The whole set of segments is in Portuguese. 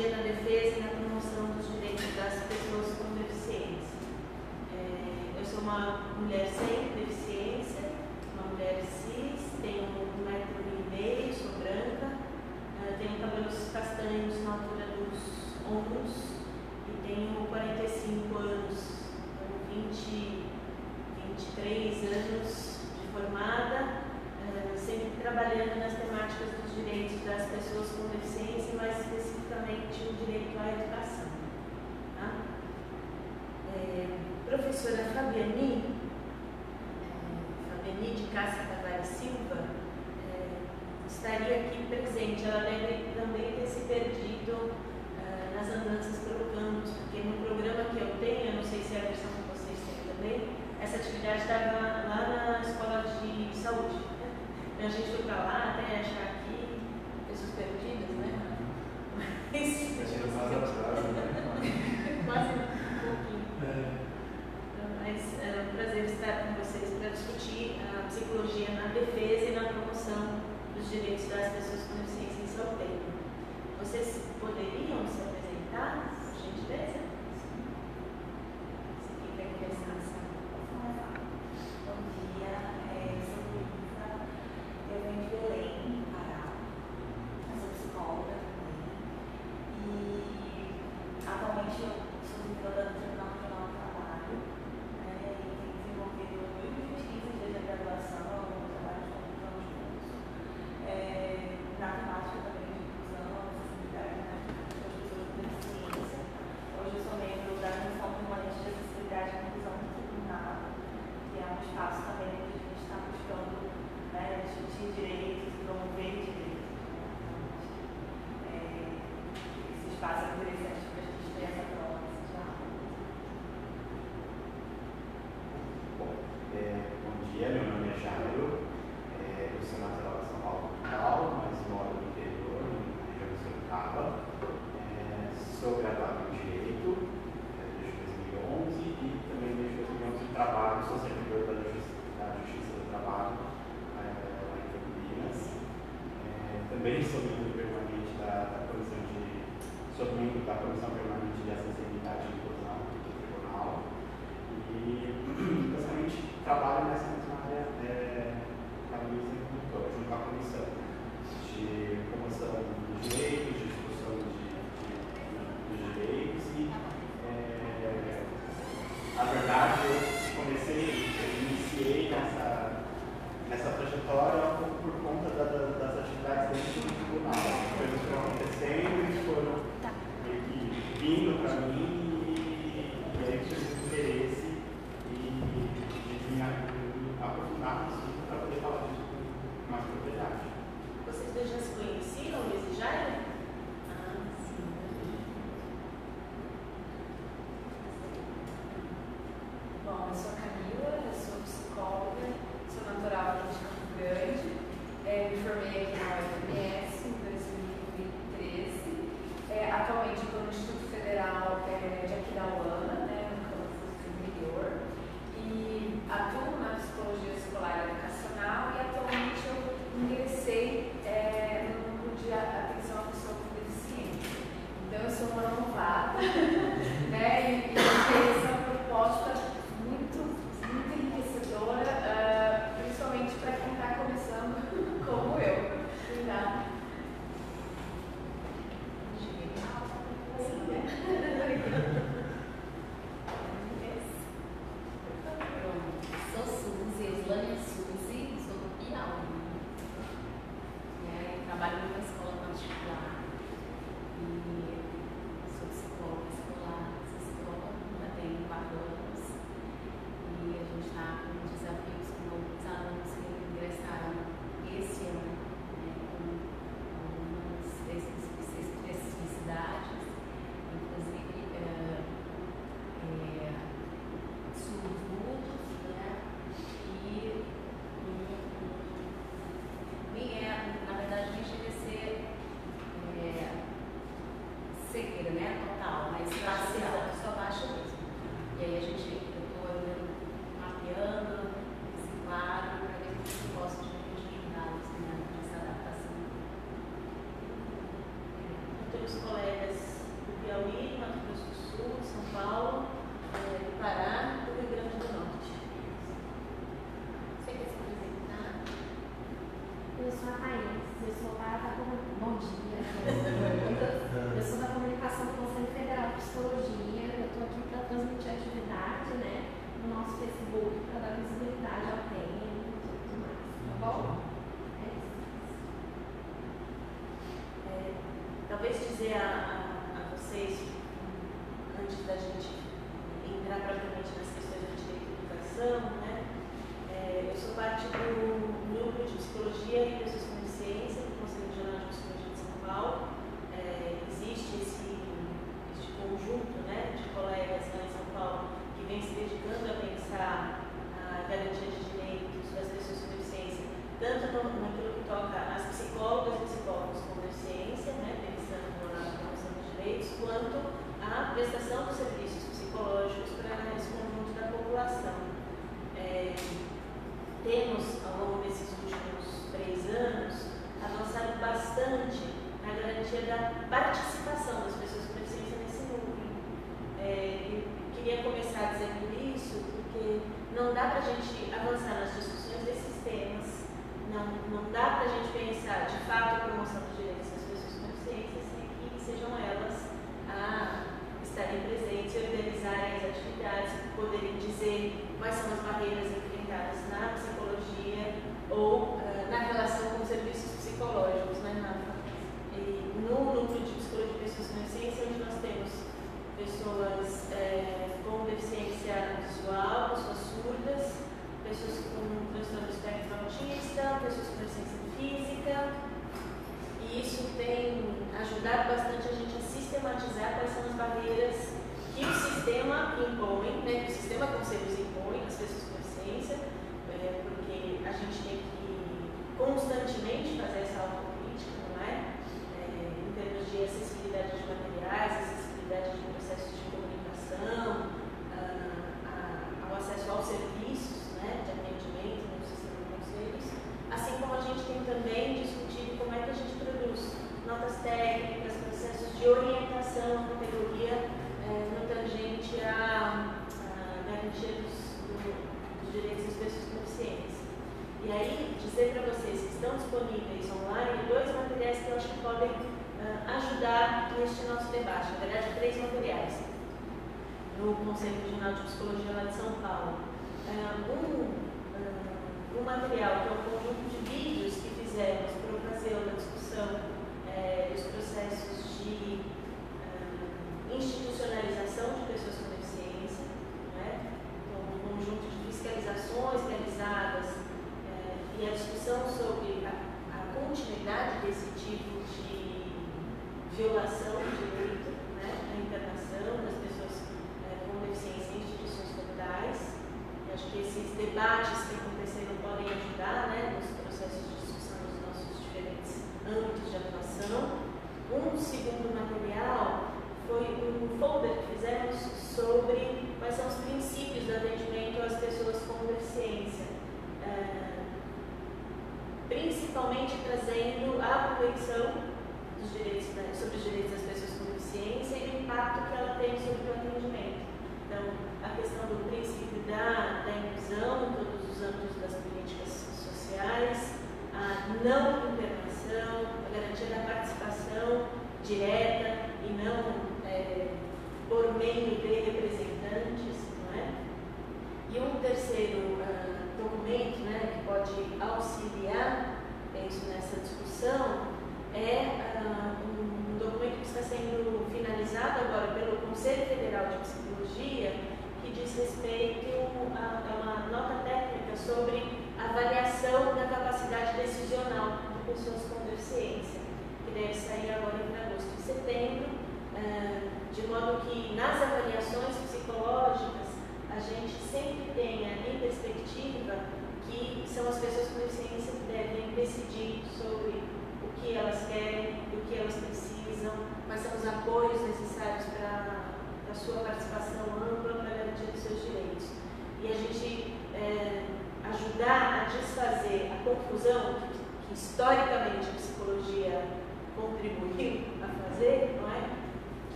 dia na defesa e na promoção dos direitos das pessoas com deficiência. É, eu sou uma mulher sem deficiência, uma mulher cis, tenho um metro e meio, sou branca, é, tenho cabelos castanhos na altura dos ombros e tenho 45 anos, 20, 23 anos de formada, é, sempre trabalhando nas temáticas dos direitos das pessoas com deficiência, mas especificamente também tinha o direito à educação. Tá? É, professora Fabiani, é, Fabiani de Cássia Tavares Silva, é, estaria aqui presente. Ela deve também ter se perdido é, nas andanças pelo campus, porque no programa que eu tenho, eu não sei se é a versão que vocês têm também, essa atividade tá estava lá na escola de saúde. Né? Então a gente foi para lá até achar aqui pessoas perdidas, né? Quase um pouquinho. Mas é um prazer estar com vocês para discutir a psicologia na defesa e na promoção dos direitos das pessoas com deficiência em São Paulo. Vocês poderiam se apresentar, por gentileza? Thank so much. dizer a, a, a vocês, antes da gente entrar propriamente nas questões de educação, né?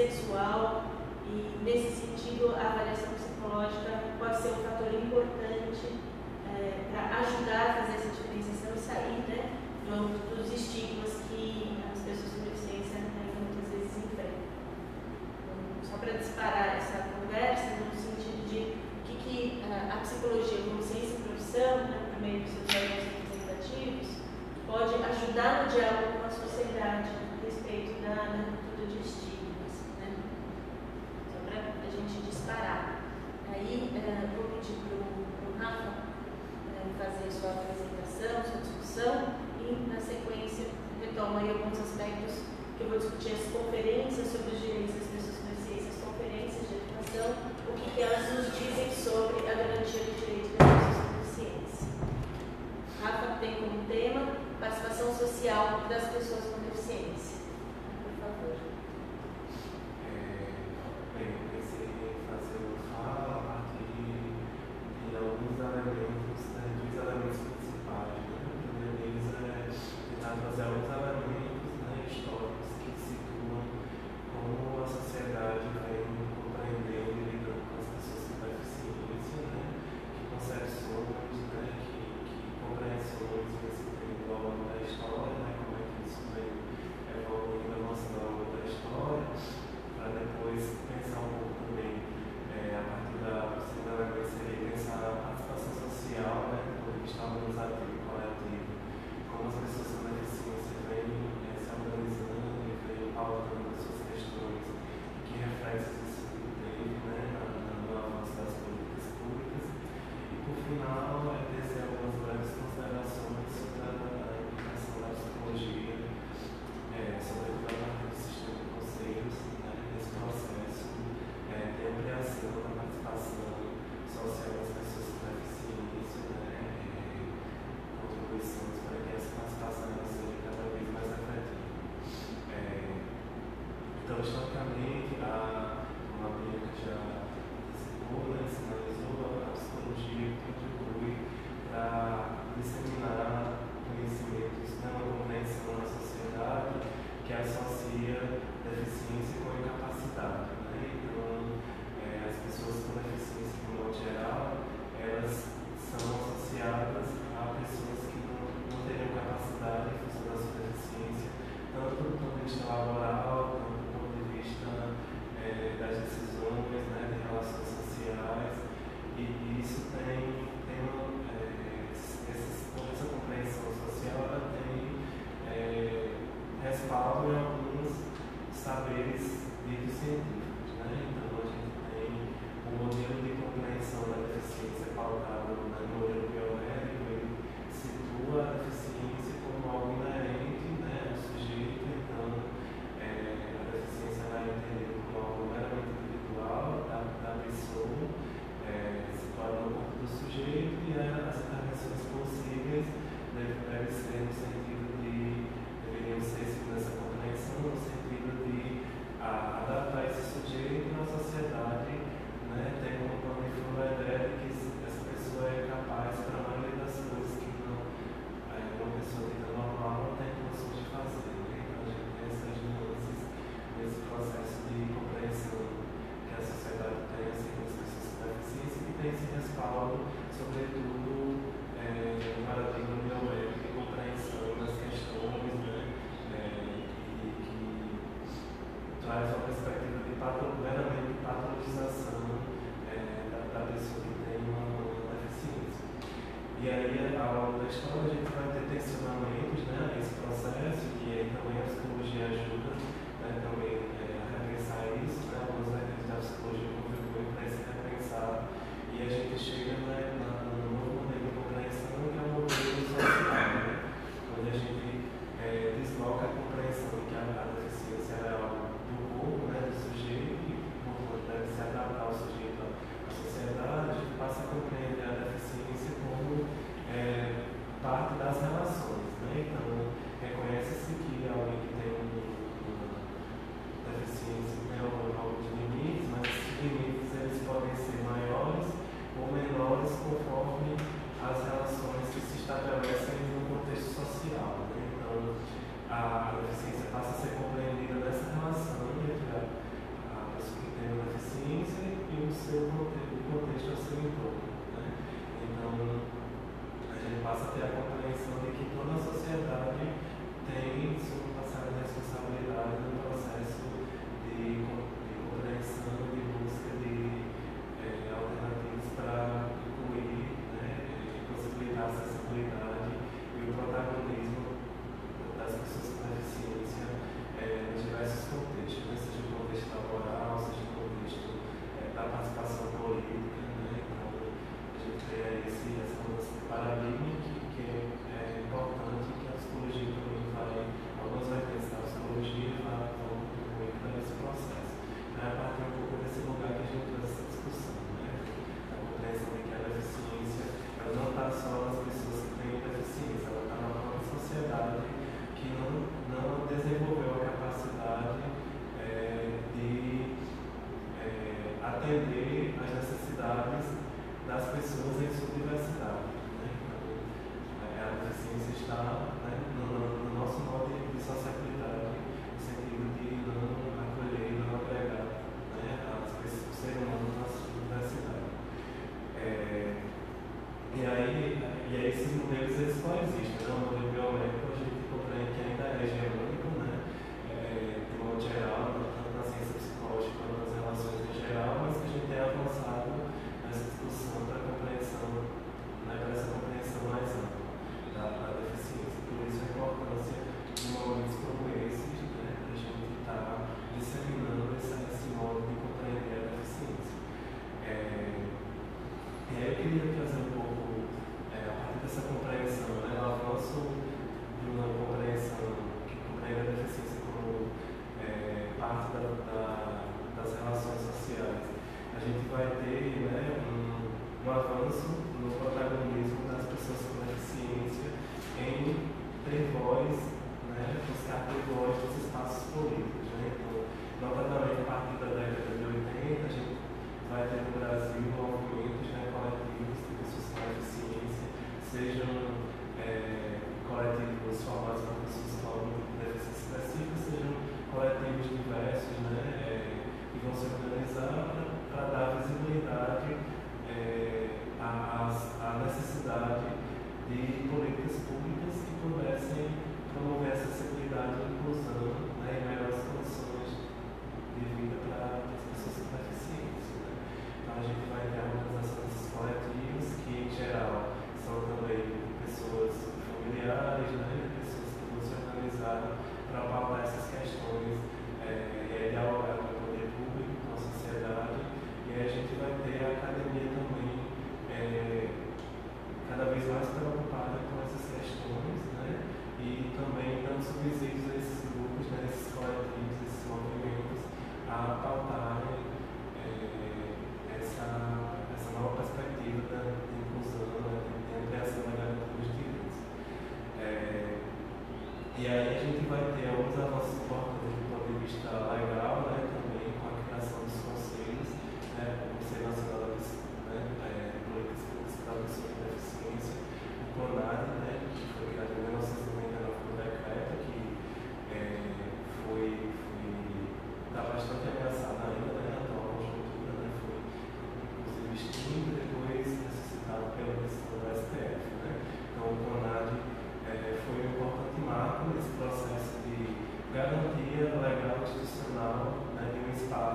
sexual e nesse sentido a avaliação psicológica pode ser um fator importante é, para ajudar a fazer essa diferenciação e sair né, do dos estigmas que as pessoas com deficiência ainda muitas vezes enfrentam. Então, só para disparar essa conversa no sentido de o que, que a psicologia como ciência e profissão, né, por meio dos seus órgãos representativos, pode ajudar no diálogo com a sociedade a respeito da, da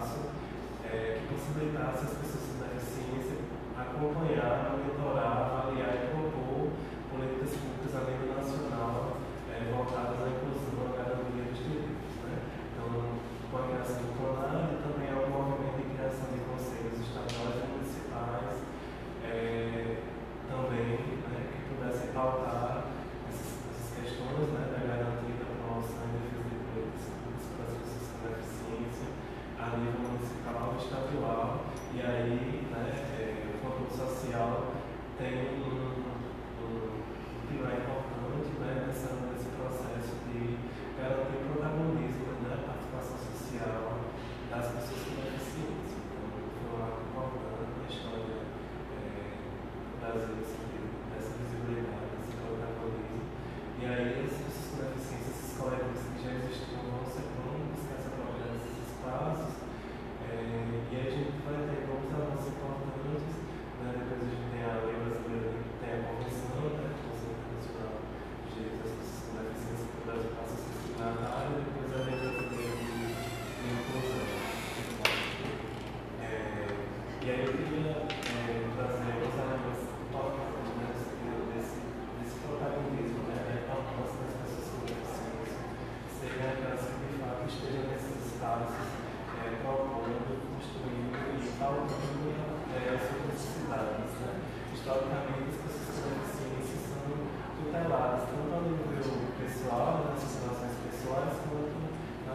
espaço é, que possibilitasse as pessoas com deficiência acompanhar, monitorar,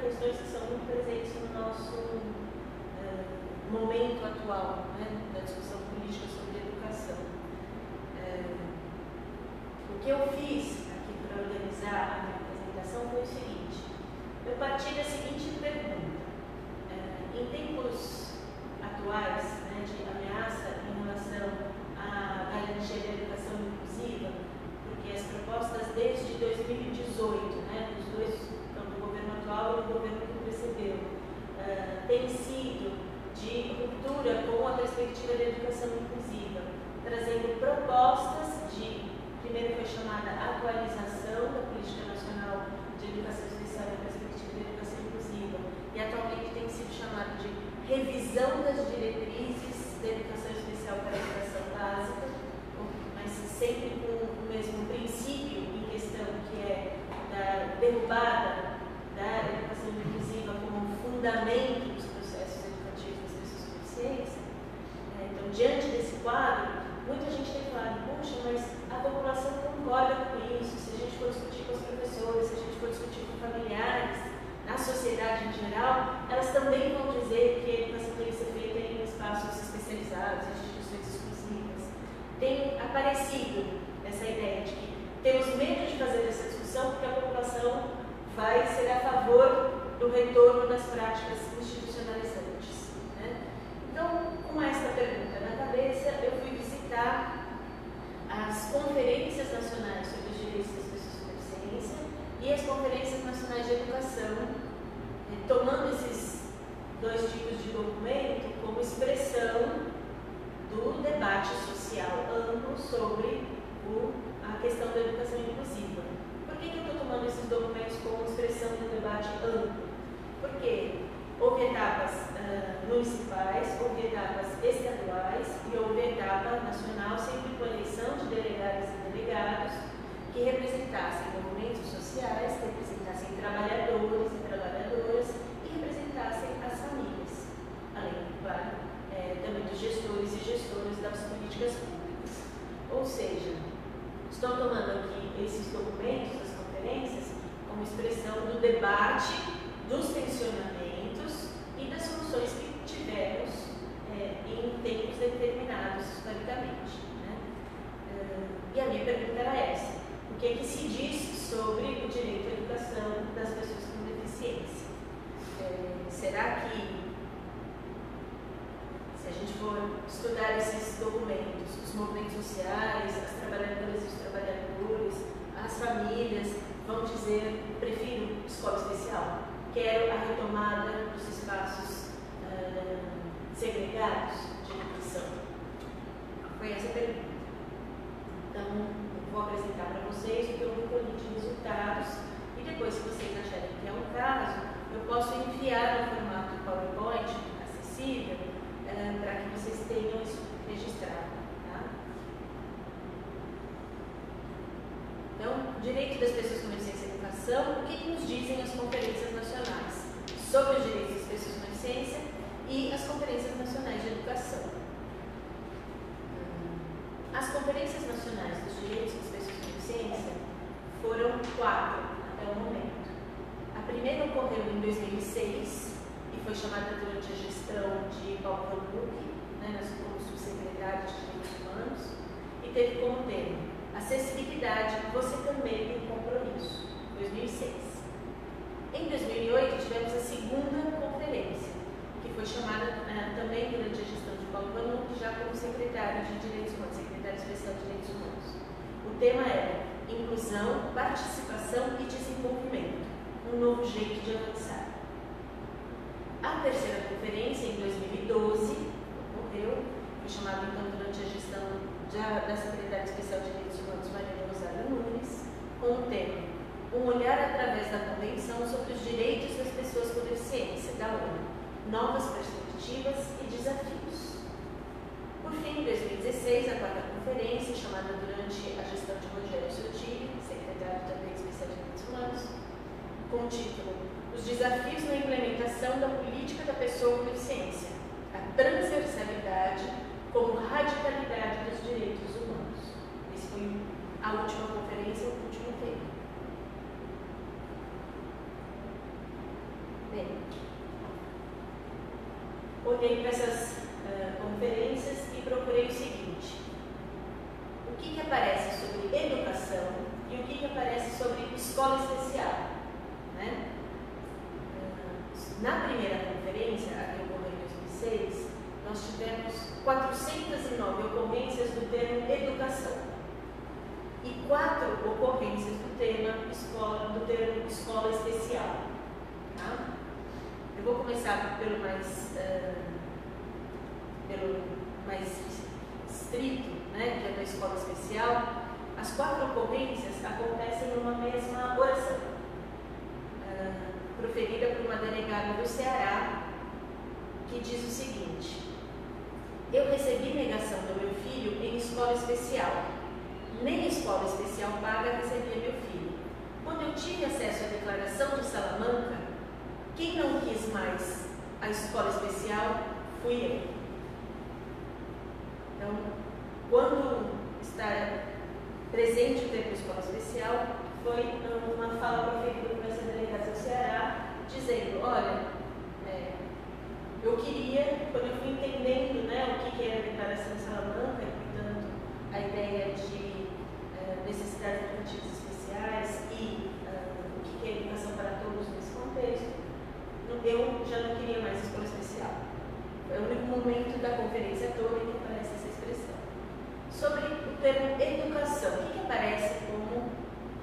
questões que são muito presentes no nosso uh, momento atual, né, da discussão política sobre educação. Uh, o que eu fiz aqui para organizar a minha apresentação foi o seguinte: eu parti da seguinte pergunta. Uh, em tempos atuais né, de ameaça em relação a garantia da educação inclusiva, porque as propostas desde 2018, né, dos dois atual e do governo que precedeu uh, ah, tem sido de ruptura com a perspectiva da educação inclusiva, trazendo propostas de, primeiro foi chamada atualização da Política Nacional de Educação Especial na perspectiva da educação inclusiva, e atualmente tem sido chamada de revisão das diretrizes da educação especial para a educação básica, mas sempre com o mesmo princípio em questão que é da derrubada a educação inclusiva como um fundamento dos processos educativos das pessoas com deficiência. Né? Então, diante desse quadro, muita gente tem falado, puxa, mas a população concorda com isso, se a gente for discutir com os professores, se a gente for discutir com familiares, na sociedade em geral, elas também vão dizer que a educação tem que ser feita em espaços especializados, instituições exclusivas. Tem aparecido essa ideia de que temos medo de fazer essa discussão porque a população vai ser a favor do retorno das práticas institucionalizantes. Né? Então, com esta pergunta na cabeça, eu fui visitar as conferências nacionais sobre os direitos das pessoas com deficiência e as conferências nacionais de educação, né, tomando esses dois tipos de documento como expressão do debate social amplo sobre o a questão da educação inclusiva. Que, que eu estou tomando esses documentos como expressão de um debate amplo? Porque houve etapas uh, municipais, houve etapas estaduais e houve etapa nacional, sempre com eleição de delegadas e delegados que representassem movimentos sociais, que representassem trabalhadores e trabalhadoras e representassem as famílias, além, claro, é, também dos gestores e gestoras das políticas públicas. Ou seja, Estou tomando aqui esses documentos, as conferências, como expressão do debate, dos tensionamentos e das soluções que tivemos é, em tempos determinados historicamente. Né? Uh, e a minha pergunta era essa: o que, é que se diz sobre o direito à educação das pessoas com deficiência? É, será que se a gente for estudar esses documentos, os movimentos sociais, as trabalhadoras e os trabalhadores, as famílias vão dizer: prefiro escola especial, quero a retomada dos espaços uh, segregados de educação? Foi essa a pergunta. Então, vou apresentar para vocês o que eu recolhi de resultados e depois, se vocês acharem que é um caso, eu posso enviar no formato PowerPoint acessível uh, para que vocês tenham isso registrado. Então, direito das pessoas com deficiência em educação, o que, que nos dizem as conferências nacionais? Sobre os direitos das pessoas com deficiência e as conferências nacionais de educação. As conferências nacionais dos direitos das pessoas com deficiência foram quatro até o momento. A primeira ocorreu em 2006 e foi chamada durante a gestão de Paulo Luque, né, como subsecretário de Direitos Humanos, e teve como tema Acessibilidade, você também tem compromisso. 2006. Em 2008, tivemos a segunda conferência, que foi chamada uh, também durante a gestão de Paulo Vanucci, já como secretário de Direitos Humanos, de Direitos Humanos. O tema era Inclusão, Participação e Desenvolvimento um novo jeito de avançar. A terceira conferência, em 2012, ocorreu, foi chamada então durante a gestão da, da Secretária Especial de Direitos Humanos, Maria Rosário Nunes, com o tema Um olhar através da Convenção sobre os Direitos das Pessoas com Deficiência, da ONU, Novas Perspectivas e Desafios. Por fim, em 2016, a quarta conferência, chamada durante a gestão de Rogério Sotiri, secretário também especial de Direitos Humanos, com o título Os Desafios na Implementação da Política da Pessoa com Deficiência, a Transversalidade como radicalidade dos direitos humanos. Esse foi a última conferência, o último tema. Bem, olhei para essas uh, conferências e procurei o seguinte: o que, que aparece sobre educação e o que, que aparece sobre escola especial. Né? Uh, na primeira conferência, a que ocorreu em 2006, nós tivemos 409 ocorrências do termo educação e quatro ocorrências do tema escola, do termo escola especial. Tá? Eu vou começar pelo mais, uh, pelo mais estrito, né, que é da escola especial. As quatro ocorrências acontecem numa mesma oração, uh, proferida por uma delegada do Ceará, que diz o seguinte: eu recebi negação do meu filho em escola especial. Nem escola especial paga recebia meu filho. Quando eu tive acesso à declaração de Salamanca, escola especial fui eu. Então, quando está presente o termo escola especial, foi uma fala proferida por essa delegada do Ceará, dizendo, olha, é, eu queria, quando eu fui entendendo né, o que, era a declaração de Salamanca, e, portanto, a ideia de uh, necessidades educativas especiais e uh, o que, é educação para todos nesse contexto, eu já não queria mais escola especial. É o único momento da conferência toda que aparece. Sobre o termo educação, o que, que aparece como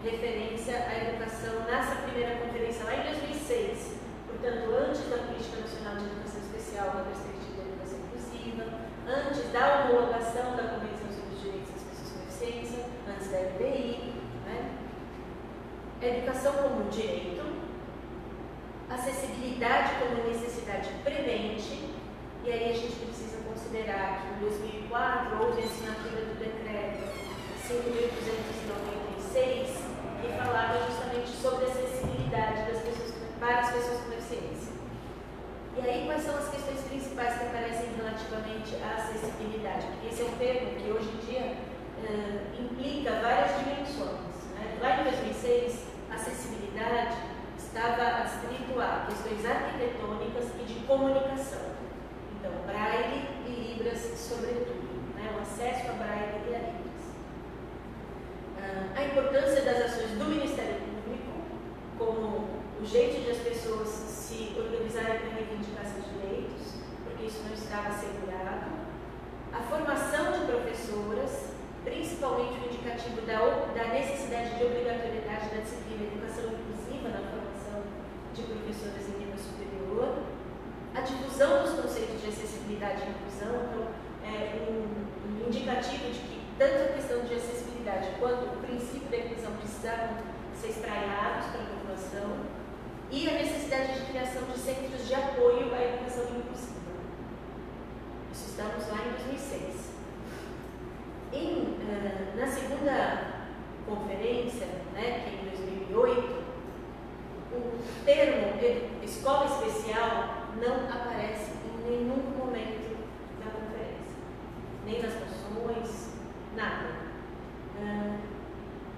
referência à educação nessa primeira conferência lá em 2006? Portanto, antes da Política Nacional de Educação Especial na perspectiva da educação inclusiva, antes da homologação da Convenção sobre os Direitos das Pessoas com Deficiência, antes da LBI, né? educação como direito, acessibilidade como necessidade premente, e aí a gente precisa considerar que em 2004 houve a assinatura 5.296, que falava justamente sobre a acessibilidade das pessoas, para as pessoas com deficiência. E aí, quais são as questões principais que aparecem relativamente à acessibilidade? Porque esse é um termo que hoje em dia uh, implica várias dimensões. Né? Lá em 2006, acessibilidade estava adscrito a questões arquitetônicas e de comunicação. Então, braille e libras, sobretudo, né? o acesso a braille e a libras. A importância das ações do Ministério Público, como o jeito de as pessoas se organizarem para reivindicar seus direitos, porque isso não estava assegurado. A formação de professoras, principalmente o indicativo da, da necessidade de obrigatoriedade da disciplina educação inclusiva na formação de professoras em nível superior a difusão dos conceitos de acessibilidade e inclusão, então, é um, um indicativo de que tanto a questão de acessibilidade quanto o princípio da inclusão precisavam ser espraiados para a população e a necessidade de criação de centros de apoio à educação inclusiva. Isso estamos lá em 2006. Em, uh, na segunda conferência, né, que é em 2008, o termo escola especial não aparece em nenhum momento da conferência, nem nas moções, nada. Uh,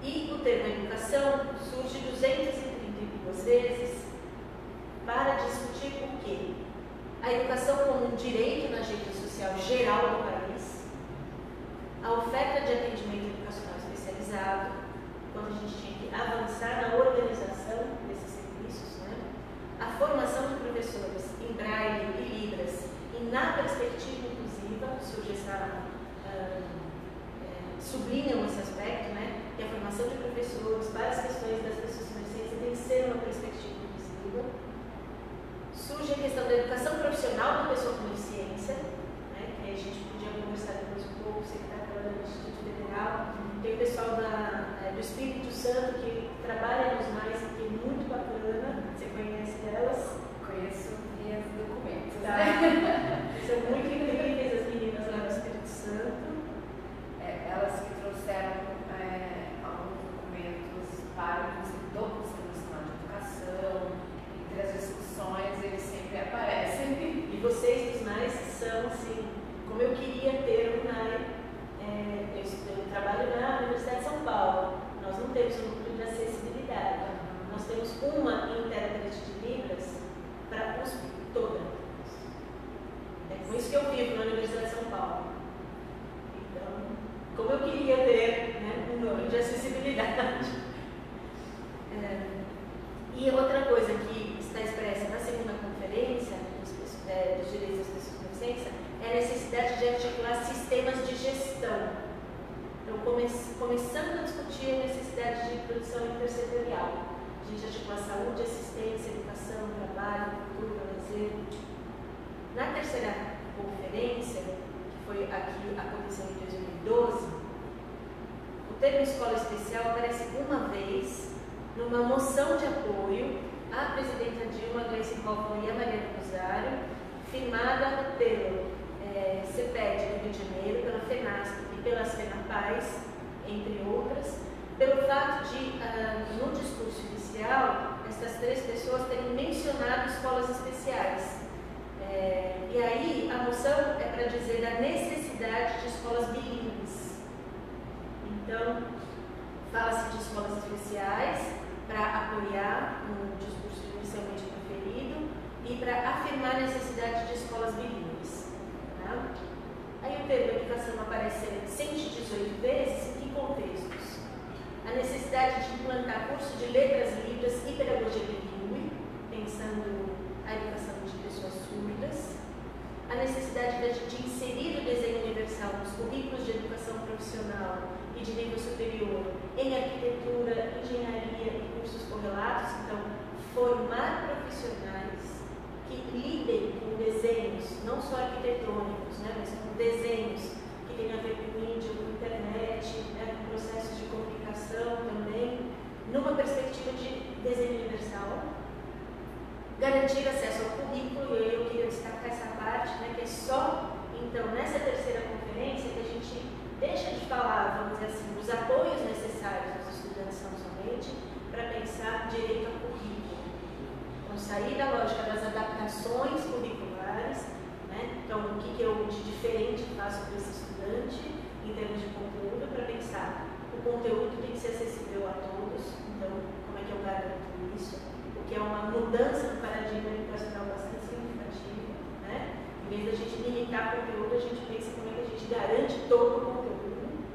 e o termo educação surge 232 vezes para discutir o quê? A educação como um direito na agenda social geral do país, a oferta de atendimento educacional especializado, quando a gente tinha que avançar na organização desses serviços, né? a formação de professores em braille e libras e na perspectiva inclusiva, surge essa, uh, é, sublinham esse aspecto, né, que a formação de professores para as questões das pessoas com deficiência tem que ser uma perspectiva inclusiva. Surge a questão da educação profissional da pessoa com deficiência, né, que a gente podia conversar depois um pouco, você que está trabalhando no Instituto Federal, tem o pessoal da, é, do Espírito Santo que trabalha nos mais, que é muito bacana, você conhece elas? Conheço minhas documentos. Tá. São muito incríveis as meninas lá do Espírito Santo. É, elas que trouxeram é, alguns documentos para o do Conselho Nacional de Educação, entre as discussões eles sempre aparecem. E vocês dos NAIS são, assim, como eu queria ter um NAI. É, eu, eu trabalho na Universidade de São Paulo. Nós não temos um núcleo de acessibilidade. Nós temos uma intérprete de Libras para a USP toda. É com isso que eu vivo na Universidade de São Paulo. Então, como eu queria ter né, um núcleo de acessibilidade. É, e outra coisa que está expressa na segunda conferência dos, é, dos direitos das pessoas com deficiência é a necessidade de articular sistemas de gestão. Então, come, começando a discutir a necessidade de produção intersetorial a gente articula saúde, assistência, educação, trabalho, cultura, lazer. Na terceira conferência, que foi aqui, aconteceu em 2012, o termo escola especial aparece uma vez numa moção de apoio à presidenta Dilma, Gleice Hoffmann e a Maria do Rosário, firmada pelo é, CEPED do Rio de Janeiro, pela FENASP e pelas FENAPAES, entre outras, pelo fato de, uh, no discurso inicial, essas três pessoas terem mencionado escolas especiais. É, e aí, a moção é para dizer da necessidade de escolas bilíngues. Então, fala-se de escolas especiais para apoiar um discurso inicialmente e para afirmar a necessidade de escolas bilíngues. Tá? Aí o termo educação aparece 118 vezes, em que contextos? A necessidade de implantar curso de letras livres e pedagogia bilíngue, pensando a educação de pessoas surdas, a necessidade de inserir o desenho universal nos currículos de educação profissional e de nível superior em arquitetura, engenharia e cursos correlatos, então formar profissionais que lidem com desenhos, não só arquitetônicos, né, mas com desenhos que têm a ver com mídia, com internet, né, com processos de comunicação também, numa perspectiva de desenho universal garantir acesso ao currículo, e eu queria destacar essa parte, né, que é só, então, nessa terceira conferência que a gente deixa de falar, vamos dizer assim, dos apoios necessários aos estudantes tão somente, para pensar direito ao currículo. Sair da lógica das adaptações curriculares, né, então, o que, que eu de diferente faço para esse estudante, em termos de conteúdo, para pensar o conteúdo tem que ser acessível a todos, então, como é que eu garanto isso? que é uma mudança no paradigma educacional bastante significativa. Né? Em vez da gente limitar o conteúdo, a gente pensa como é que a gente garante todo o conteúdo.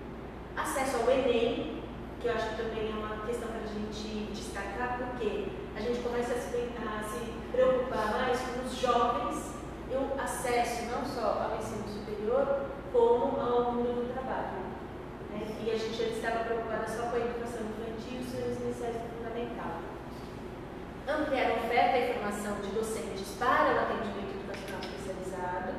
Acesso ao Enem, que eu acho que também é uma questão para a gente destacar, porque a gente começa a se, a se preocupar mais com os jovens e o acesso não só ao ensino superior, como ao mundo do trabalho. Né? E a gente antes estava preocupada só com a educação infantil e os seus iniciais fundamentais ampliar a oferta e formação de docentes para o atendimento educacional especializado,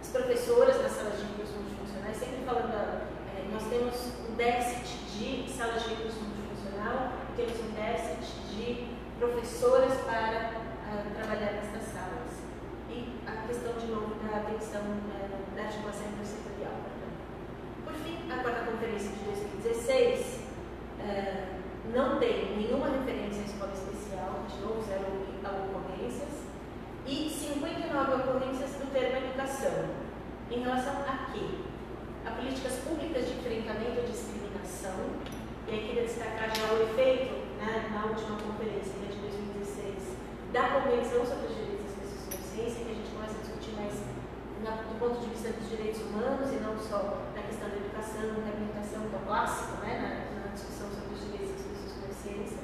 as professoras nas salas de recursos multifuncionais, sempre falando, é, nós temos um déficit de salas de recursos multifuncional, temos um déficit de professoras para uh, trabalhar nessas salas. E a questão, de novo, da atenção uh, da articulação intersetorial. Por fim, a quarta conferência de 2016 uh, não tem nenhuma referência à escola especial, de novo, zero ocorrências, e 59 ocorrências do termo educação. Em relação a quê? A políticas públicas de enfrentamento à discriminação, e aí queria destacar já o efeito, né, na última conferência, que é de 2016, da Convenção sobre os Direitos das Pessoas com Deficiência, que a gente começa a discutir mais na, do ponto de vista dos direitos humanos e não só da questão da educação, da reabilitação, que é o clássico, né, na, na discussão sobre os direitos ciência,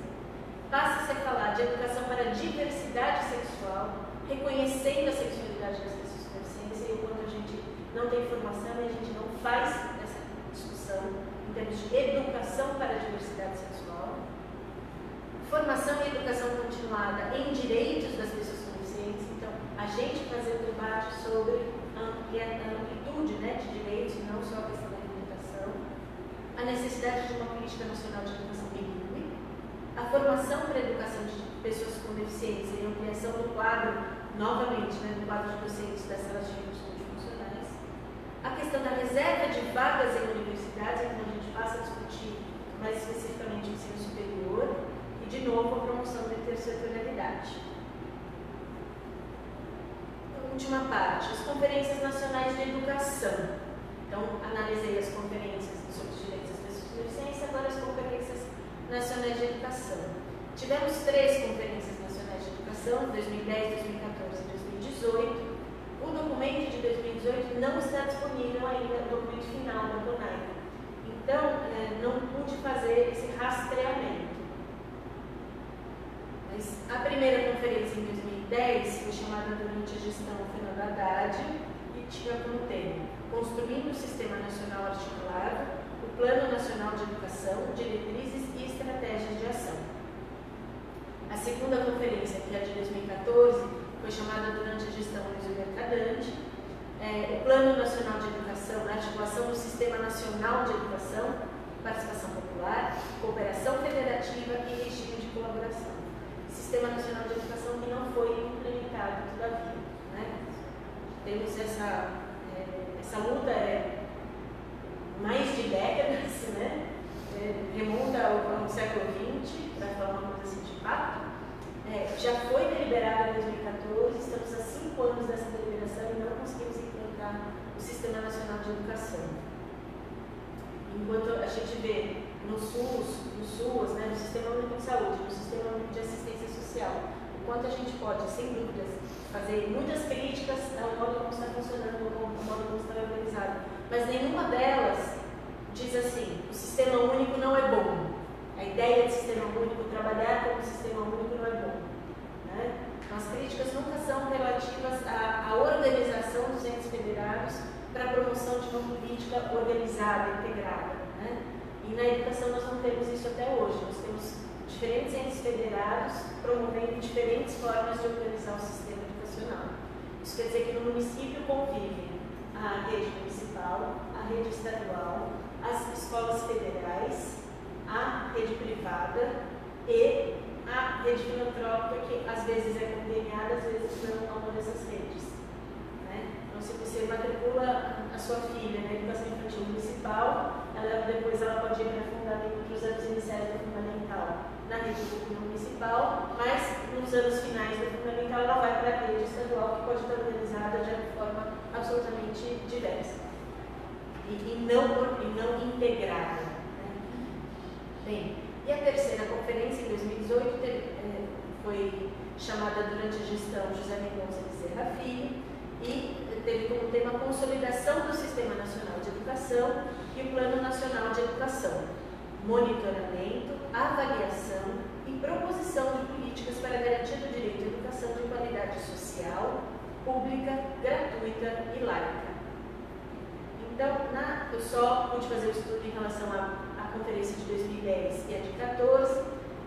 passa-se a falar de educação para a diversidade sexual, reconhecendo a sexualidade das pessoas com deficiência e o quanto a gente não tem informação e a gente não faz essa discussão em termos de educação para a diversidade sexual. Formação e educação continuada em direitos das pessoas com deficiência. Então, a gente fazer um debate sobre a amplitude né, de direitos e não só a questão da limitação. A necessidade de uma política nacional de educação a formação para a educação de pessoas com deficiência e ampliação do quadro, novamente, né, do quadro de docentes das salas de recursos multifuncionais, a questão da reserva de vagas em universidades, então a gente passa a discutir mais especificamente o ensino superior, e de novo a promoção da intersetorialidade. A última parte, as conferências nacionais de educação. Então, analisei as conferências sobre deficiência, agora as conferências Nacionais de Educação. Tivemos três conferências nacionais de educação, 2010, 2014 e 2018. O documento de 2018 não está disponível ainda, o documento final da CONAI. Então, é, não pude fazer esse rastreamento. Mas a primeira conferência em 2010 foi chamada durante a gestão Fernando Haddad e tinha como tema Construindo o Sistema Nacional Articulado, Plano Nacional de Educação, Diretrizes estratégias de ação. A segunda conferência, que é a de 2014, foi chamada durante a gestão Luiz Mercadante, é, o Plano Nacional de Educação, na articulação do Sistema Nacional de Educação, participação popular, cooperação federativa e regime de colaboração. Sistema Nacional de Educação que não foi implementado todavia. Né? Temos essa, é, essa luta é mais de décadas, né? remonta ao, ao século XX, para falar uma coisa assim de fato, é, já foi deliberada em 2014, estamos há cinco anos dessa deliberação e não conseguimos implantar o Sistema Nacional de Educação. Enquanto a gente vê no SUS, no SUS, né, no Sistema Único de Saúde, no Sistema Único de Assistência Social, o quanto a gente pode, sem dúvidas, fazer muitas críticas ao modo como está funcionando, ao modo como está organizado, mas nenhuma delas diz assim, o sistema único não é bom. A ideia de sistema único, trabalhar como sistema único não é bom. Né? Então, as críticas nunca são relativas à, à organização dos entes federados para a promoção de uma política organizada, integrada. Né? E na educação nós não temos isso até hoje. Nós temos diferentes entes federados promovendo diferentes formas de organizar o sistema educacional. Isso quer dizer que no município convivem a rede municipal, a rede estadual, as escolas federais, a rede privada e a rede filantrópica, que às vezes é conveniada, às vezes não a uma dessas redes. Então, se você matricula a sua filha na educação infantil municipal, ela, depois ela pode ir para fundamento os anos iniciais da fundamental na rede municipal, mas nos anos finais da fundamental ela vai para a rede estadual, que pode estar organizada de forma absolutamente diversa e, e não, e não integrada. Né? Bem, e a terceira conferência, em 2018, teve, é, foi chamada durante a gestão José Mendonça Bezerra Filho e teve como tema a consolidação do Sistema Nacional de Educação e o Plano Nacional de Educação, monitoramento, avaliação e proposição de políticas para a garantia do direito à educação de qualidade social, pública, gratuita e laica. Então, na, eu só pude fazer o estudo em relação à, à conferência de 2010 e a de 14,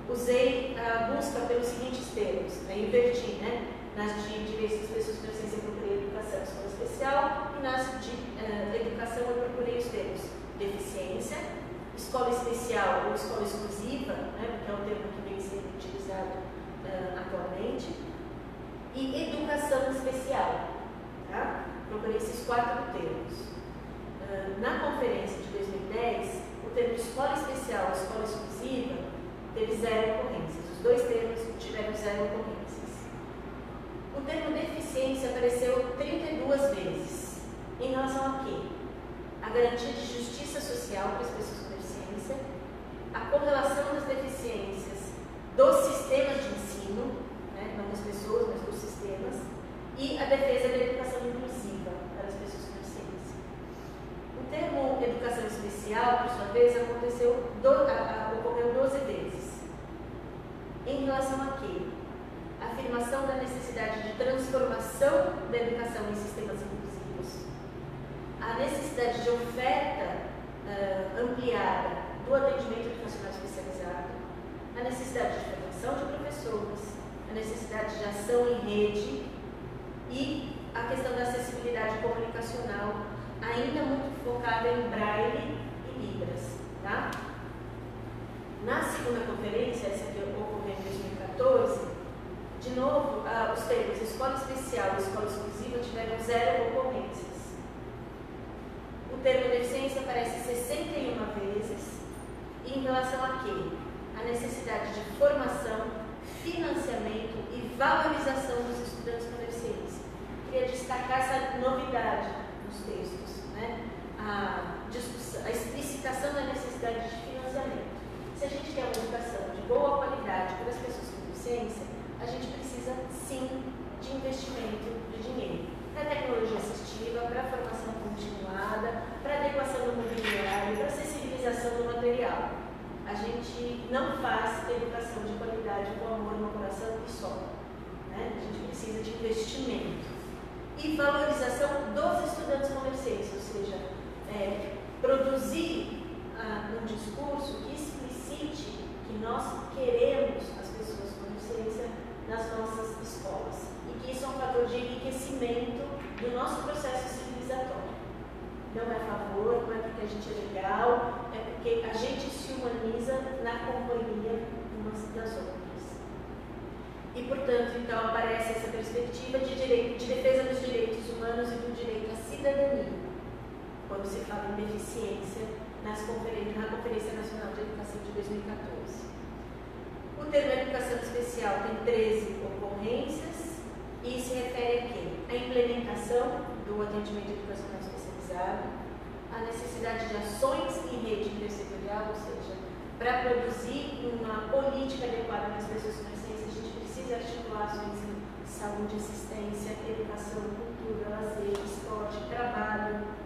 usei a busca pelos seguintes termos, né, inverti, né? Nas de direitos das pessoas com deficiência eu procurei educação escola especial e nas de uh, educação eu procurei os termos deficiência, escola especial ou escola exclusiva, né, porque é um termo que vem sendo utilizado uh, atualmente, e educação especial. Tá? Procurei esses quatro termos. Uh, na conferência de 2010, o termo escola especial e escola exclusiva teve zero ocorrências. Os dois termos tiveram zero ocorrências. O termo deficiência apareceu 32 vezes. Em relação a quê? A garantia de justiça social para as pessoas com deficiência, a correlação das deficiências dos sistemas de ensino, né, não das pessoas, mas dos sistemas, e a defesa da educação inclusiva para as pessoas com deficiência. O termo educação especial, por sua vez, aconteceu, do, a, a, ocorreu 12 vezes. Em relação a quê? afirmação da necessidade de transformação da educação em sistemas inclusivos, a necessidade de oferta uh, ampliada do atendimento educacional especializado, a necessidade de formação de professores, a necessidade de ação em rede. E a questão da acessibilidade comunicacional, ainda muito focada em braille e libras. Tá? Na segunda conferência, essa que ocorreu em 2014, de novo, ah, os termos escola especial e escola exclusiva tiveram zero ocorrências. O termo deficiência aparece 61 vezes. E em relação a quê? A necessidade de formação, financiamento e valorização dos estudantes com deficiência. Queria destacar essa novidade nos textos? A, a explicitação da necessidade de financiamento. Se a gente quer uma educação de boa qualidade para as pessoas com deficiência, a gente precisa sim de investimento de dinheiro para tecnologia assistiva, para formação continuada, para adequação do mobiliário, para sensibilização do material. A gente não faz educação de qualidade com amor no coração e só. Né? A gente precisa de investimento e valorização dos estudantes com deficiência, ou seja, é, produzir ah, um discurso que explicite que nós queremos as pessoas com deficiência nas nossas escolas. E que isso é um fator de enriquecimento do nosso processo civilizatório. Não é favor, não é porque a gente é legal, é porque a gente se humaniza na companhia umas das outras. E, portanto, então aparece essa perspectiva de, direito, de defesa dos direitos humanos e do direito à cidadania, quando se fala em deficiência nas na Conferência Nacional de Educação de 2014. O termo educação especial tem 13 ocorrências implementação do atendimento educacional especializado, a necessidade de ações em rede intersetorial, ou seja, para produzir uma política adequada para as pessoas com deficiência, a gente precisa articular ações em saúde, assistência, educação, cultura, lazer, esporte, trabalho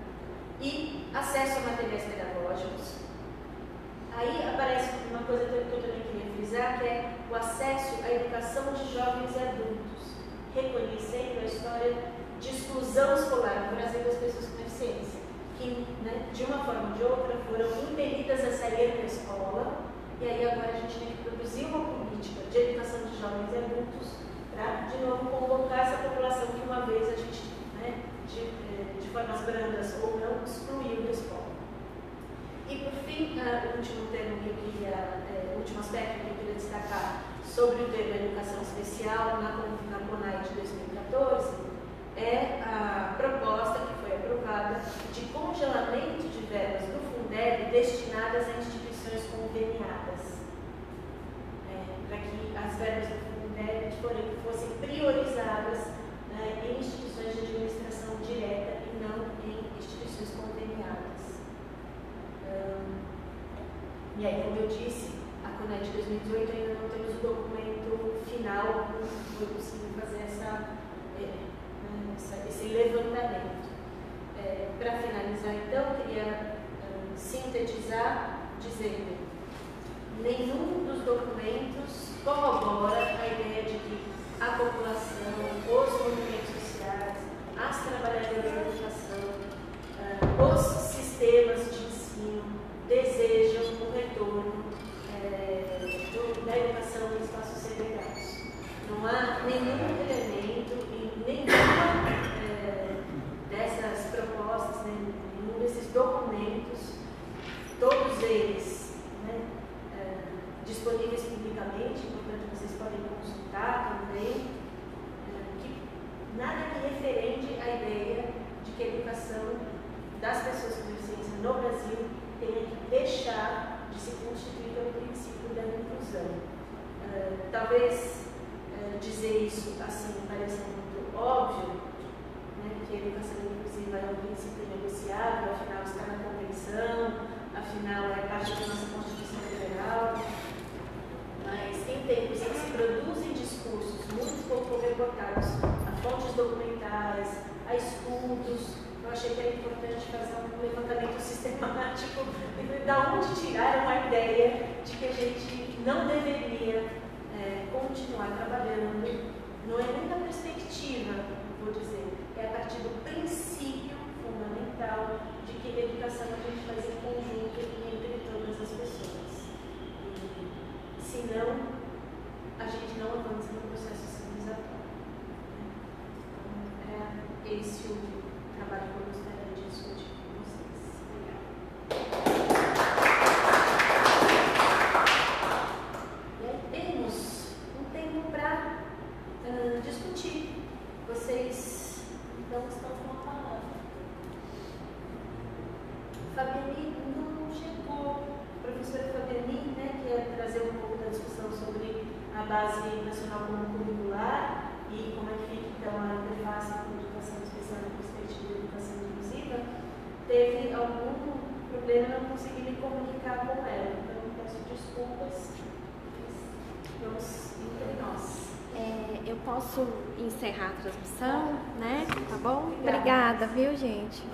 e acesso a materiais pedagógicos. Aí aparece uma coisa que eu também queria frisar, que é o acesso à educação de jovens e adultos, reconhecendo a história de exclusão escolar no Brasil das pessoas com deficiência, que, né, de uma forma ou de outra, foram impelidas a sair da escola, e aí agora a gente tem que produzir uma política de educação de jovens e adultos para, de novo, convocar essa população que uma vez a gente, né, de formas brandas ou não, excluiu da escola. E, por fim, o último termo que eu queria, uh, o último aspecto que eu queria destacar sobre o termo educação especial na, na CONAI de 2014 é a proposta que foi aprovada de congelamento de verbas do Fundeb destinadas a instituições conveniadas. É, para que as verbas do Fundeb fossem priorizadas né, em instituições de administração direta conveniadas. E aí, como eu disse, a CONET 2018 ainda não temos o documento final, foi possível fazer essa, é, né, essa esse levantamento. É, Para finalizar, então, queria um, sintetizar dizendo: nenhum dos documentos corrobora a ideia de que a população, os movimentos sociais, as trabalhadoras da educação, os sistemas de desejam o retorno é, do, da educação em espaços segregados. Não há nenhum elemento em nenhuma é, dessas propostas, né, nenhum desses documentos, todos eles né, é, disponíveis publicamente, portanto vocês podem consultar também, que nada que referende à ideia de que a educação das pessoas com deficiência no Brasil tenha que deixar de se constituir pelo princípio da inclusão. Uh, talvez uh, dizer isso assim pareça muito óbvio, né, que a educação inclusiva é um princípio negociável, afinal está na convenção, afinal é parte da nossa Constituição Federal. Mas em tempos em que se produzem discursos muito pouco reportados a fontes documentais, a estudos, eu achei que era importante fazer um levantamento sistemático e da onde tiraram a ideia de que a gente não deveria é, continuar trabalhando, não é nem da perspectiva, vou dizer, é a partir do princípio fundamental de que a educação a gente faz em conjunto entre todas as pessoas. Senão, a gente não avança no processo civilizatório. Então, é esse o trabalho que eu gostaria de discutir com vocês. Obrigada. E aí temos um tempo para uh, discutir. Vocês então estão com a palavra. Fabiani não chegou. A professora Fabiani, né, que ia trazer um pouco da discussão sobre a base nacional comum curricular e como é que fica então a interface com a educação especial teve algum problema não consegui me comunicar com ela. Então, peço desculpas. Vamos entre nós. É, eu posso